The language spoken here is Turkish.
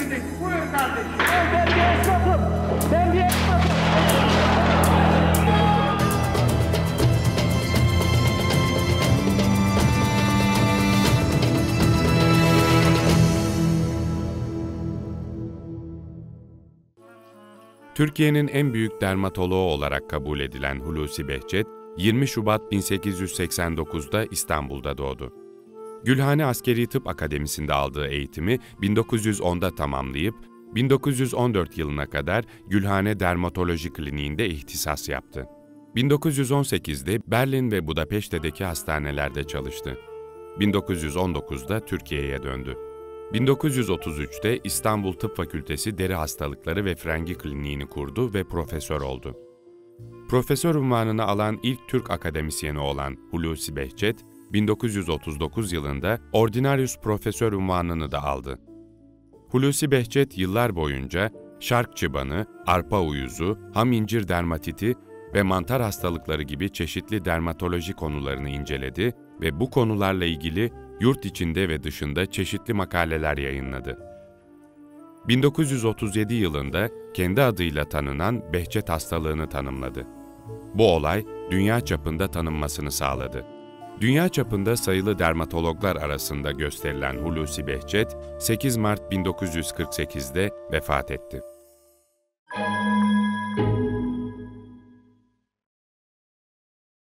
girdik. Buyur kardeşim. Ben bir esnafım. Ben bir esnafım. Türkiye'nin en büyük dermatoloğu olarak kabul edilen Hulusi Behçet, 20 Şubat 1889'da İstanbul'da doğdu. Gülhane Askeri Tıp Akademisi'nde aldığı eğitimi 1910'da tamamlayıp 1914 yılına kadar Gülhane Dermatoloji Kliniğinde ihtisas yaptı. 1918'de Berlin ve Budapeşte'deki hastanelerde çalıştı. 1919'da Türkiye'ye döndü. 1933'te İstanbul Tıp Fakültesi Deri Hastalıkları ve Frengi Kliniğini kurdu ve profesör oldu. Profesör unvanını alan ilk Türk akademisyeni olan Hulusi Behçet, 1939 yılında Ordinarius Profesör unvanını da aldı. Hulusi Behçet yıllar boyunca şark çıbanı, arpa uyuzu, ham incir dermatiti ve mantar hastalıkları gibi çeşitli dermatoloji konularını inceledi ve bu konularla ilgili yurt içinde ve dışında çeşitli makaleler yayınladı. 1937 yılında kendi adıyla tanınan Behçet hastalığını tanımladı. Bu olay dünya çapında tanınmasını sağladı. Dünya çapında sayılı dermatologlar arasında gösterilen Hulusi Behçet, 8 Mart 1948'de vefat etti.